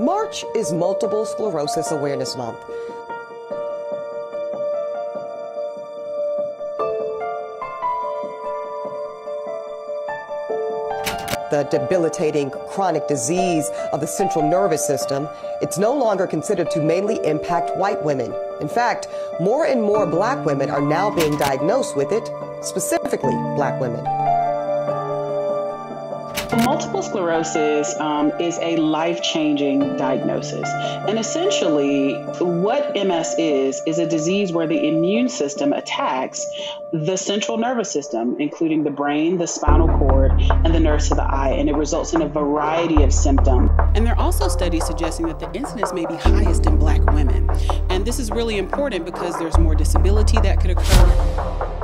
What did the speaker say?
March is Multiple Sclerosis Awareness Month. the debilitating chronic disease of the central nervous system, it's no longer considered to mainly impact white women. In fact, more and more black women are now being diagnosed with it, specifically black women. Multiple sclerosis um, is a life changing diagnosis. And essentially, what MS is, is a disease where the immune system attacks the central nervous system, including the brain, the spinal cord, and the nerves to the eye. And it results in a variety of symptoms. And there are also studies suggesting that the incidence may be highest in black women. And this is really important because there's more disability that could occur